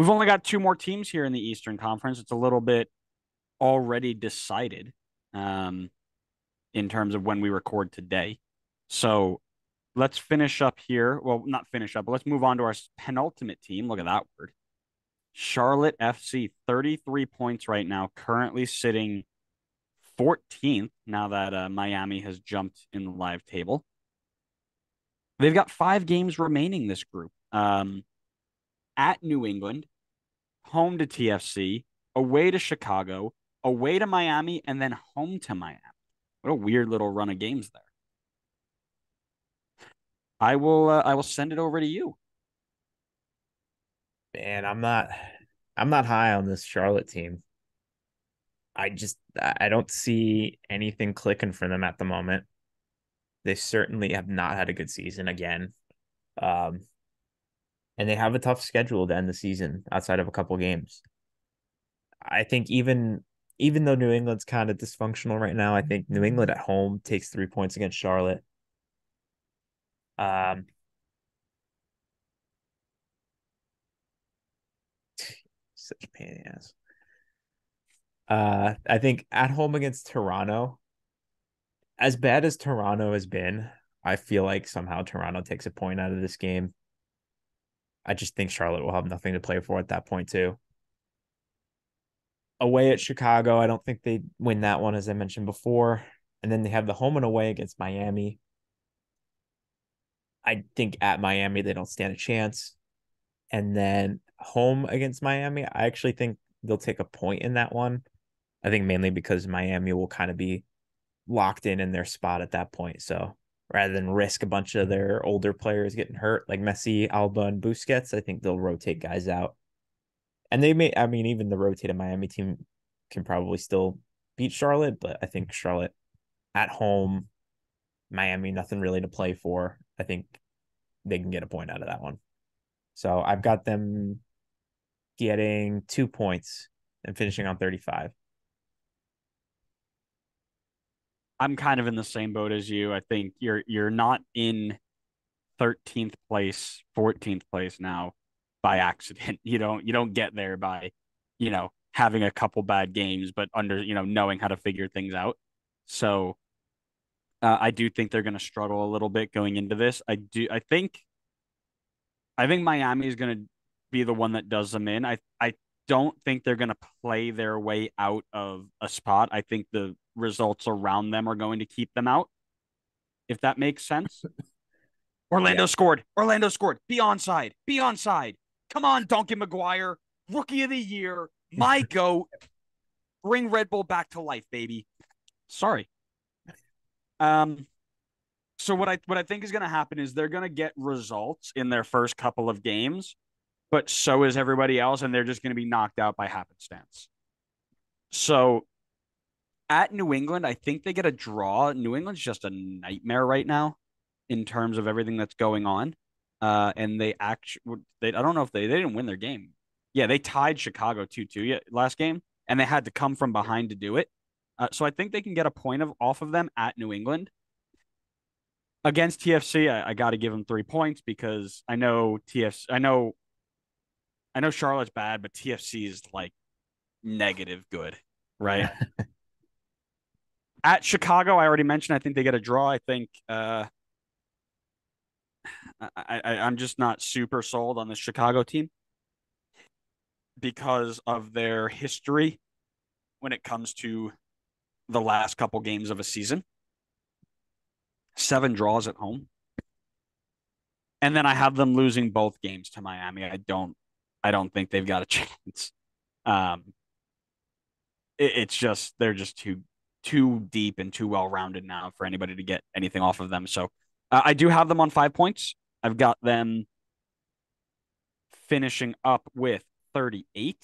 We've only got two more teams here in the Eastern Conference. It's a little bit already decided um, in terms of when we record today. So let's finish up here. Well, not finish up, but let's move on to our penultimate team. Look at that word. Charlotte FC, 33 points right now, currently sitting 14th now that uh, Miami has jumped in the live table. They've got five games remaining this group. Um, at New England, home to TFC, away to Chicago, away to Miami, and then home to Miami. What a weird little run of games there. I will uh, I will send it over to you. Man, I'm not I'm not high on this Charlotte team. I just I don't see anything clicking for them at the moment. They certainly have not had a good season again. Um and they have a tough schedule to end the season outside of a couple games. I think even even though New England's kind of dysfunctional right now, I think New England at home takes 3 points against Charlotte. Um such a pain in the ass. Uh, I think at home against Toronto, as bad as Toronto has been, I feel like somehow Toronto takes a point out of this game. I just think Charlotte will have nothing to play for at that point too. Away at Chicago, I don't think they win that one as I mentioned before, and then they have the home and away against Miami. I think at Miami they don't stand a chance, and then home against Miami, I actually think they'll take a point in that one. I think mainly because Miami will kind of be locked in in their spot at that point. So rather than risk a bunch of their older players getting hurt, like Messi, Alba, and Busquets, I think they'll rotate guys out. And they may, I mean, even the rotated Miami team can probably still beat Charlotte, but I think Charlotte at home, Miami, nothing really to play for. I think they can get a point out of that one. So I've got them getting two points and finishing on 35. I'm kind of in the same boat as you. I think you're you're not in 13th place, 14th place now by accident. You don't you don't get there by, you know, having a couple bad games, but under you know knowing how to figure things out. So, uh, I do think they're going to struggle a little bit going into this. I do. I think. I think Miami is going to be the one that does them in. I I don't think they're going to play their way out of a spot. I think the results around them are going to keep them out. If that makes sense. Orlando yeah. scored. Orlando scored. Be onside. Be onside. Come on, Duncan McGuire. Rookie of the year. My goat. Bring Red Bull back to life, baby. Sorry. Um so what I what I think is going to happen is they're going to get results in their first couple of games but so is everybody else, and they're just going to be knocked out by happenstance. So at New England, I think they get a draw. New England's just a nightmare right now in terms of everything that's going on. Uh, and they actually, they, I don't know if they, they didn't win their game. Yeah, they tied Chicago 2 2 last game, and they had to come from behind to do it. Uh, so I think they can get a point of off of them at New England. Against TFC, I, I got to give them three points because I know TFC, I know I know Charlotte's bad, but TFC is like negative good, right? At Chicago, I already mentioned. I think they get a draw. I think uh, I, I I'm just not super sold on the Chicago team because of their history when it comes to the last couple games of a season. Seven draws at home. And then I have them losing both games to Miami. I don't I don't think they've got a chance. Um, it, it's just they're just too too deep and too well rounded now for anybody to get anything off of them. So uh, I do have them on five points. I've got them finishing up with 38.